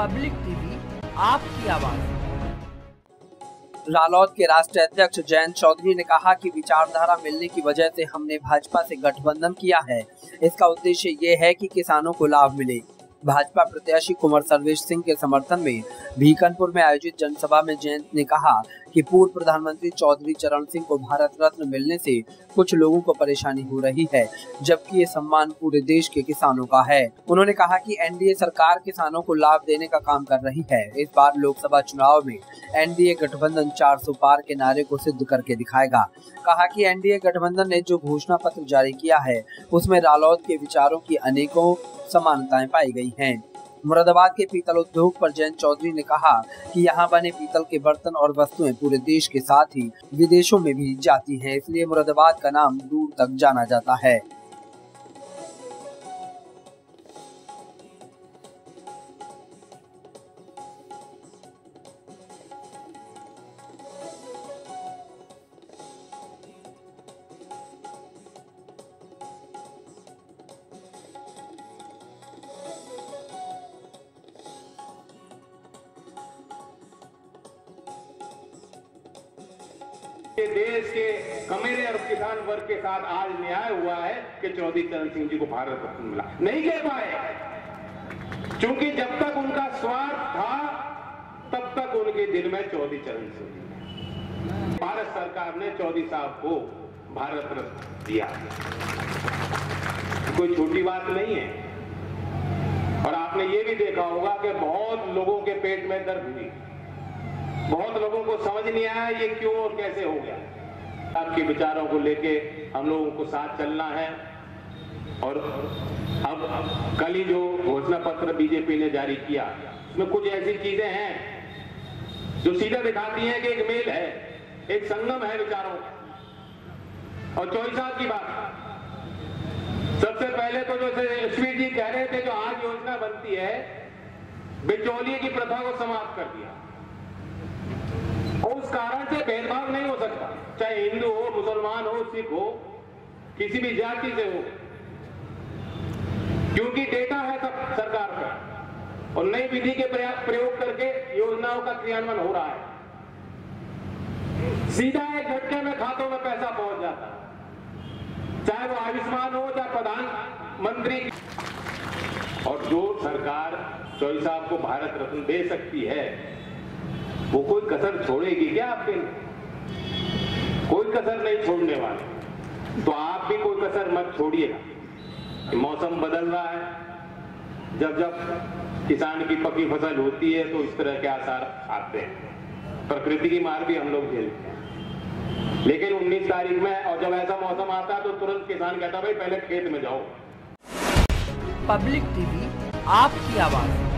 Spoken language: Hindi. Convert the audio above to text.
पब्लिक टीवी, आपकी आवाज़। रालोद के राष्ट्रीय अध्यक्ष जयंत चौधरी ने कहा कि विचारधारा मिलने की वजह से हमने भाजपा से गठबंधन किया है। इसका उद्देश्य ये है कि किसानों को लाभ मिले। भाजपा प्रत्याशी कुंवर सर्वेश सिंह के समर्थन में भीकनपुर में आयोजित जनसभा में जयंत ने कहा कि पूर्व प्रधानमंत्री चौधरी चरण सिंह को भारत रत्न मिलने से कुछ लोगों को परेशानी हो रही है, जबकि ये सम्मान पूरे देश के किसानों का है। उन्होंने कहा कि एनडीए सरकार किसानों को लाभ देने का काम कर रही है। इस बार लोकसभा चुनाव में एनडीए गठबंधन 400 पार के नारे को सिद्ध करके दिखाएगा। कहा कि एनडीए गठबंधन ने जो घोषणा पत्र जारी किया है, उसमें रालौद के विचारों की अनेकों समानताएँ पाई गई हैं। मुरादाबाद के पीतल उद्योग पर जयंत चौधरी ने कहा कि यहाँ बने पीतल के बर्तन और वस्तुएँ पूरे देश के साथ ही विदेशों में भी जाती हैं, इसलिए मुरादाबाद का नाम दूर तक जाना जाता है। देश के कमेरे और किसान वर्ग के साथ आज न्याय हुआ है कि चौधरी चरण सिंह जी को भारत रत्न मिला। नहीं कह पाए। क्योंकि जब तक उनका स्वार्थ था, तब तक उनके दिल में चौधरी चरण सिंह भारत सरकार ने चौधरी साहब को भारत रत्न दिया। कोई छोटी बात नहीं है। और आपने ये भी देखा होगा कि बहुत लोगों के पेट में दर्द हुई। बहुत लोगों को समझ नहीं आया ये क्यों और कैसे हो गया। आपके विचारों को लेके हम लोगों को साथ चलना है। और अब कल ही जो घोषणा पत्र बीजेपी ने जारी किया, उसमें कुछ ऐसी चीज़ें हैं जो सीधा दिखाती हैं कि एक मेल है, एक संगम है विचारों का। और साल की बात, सबसे पहले तो जो यशवीर जी कह रहे थे जो आज योजना बनती है, बिचौलिए की प्रथा को समाप्त कर दिया। उस कारण से भेदभाव नहीं हो सकता। चाहे हिंदू हो, मुसलमान हो, सिख हो, किसी भी जाति से हो। क्योंकि डेटा है सब सरकार का। और नई विधि के प्रयोग करके योजनाओं का क्रियान्वयन हो रहा है। सीधा एक झटके में खातों में पैसा पहुँच जाता है। चाहे वो आयुष्मान हो, चाहे प्रधानमंत्री। और जो सरकार चौधरी साहब को भारत रत्न दे सकती है वो कोई कसर छोड़ेगी क्या आपके कोई कसर नहीं छोड़ने वाले। तो आप भी कोई कसर मत छोड़िएगा। मौसम बदल रहा है। जब जब किसान की पकी फ़सल होती है तो इस तरह के आसार आते हैं। प्रकृति की मार भी हम लोग झेलते हैं। लेकिन 19 तारीख में, और जब ऐसा मौसम आता है तो तुरंत किसान कहता, भाई, पहले खेत में जाओ। पब्लिक टीवी, आपकी आवाज़।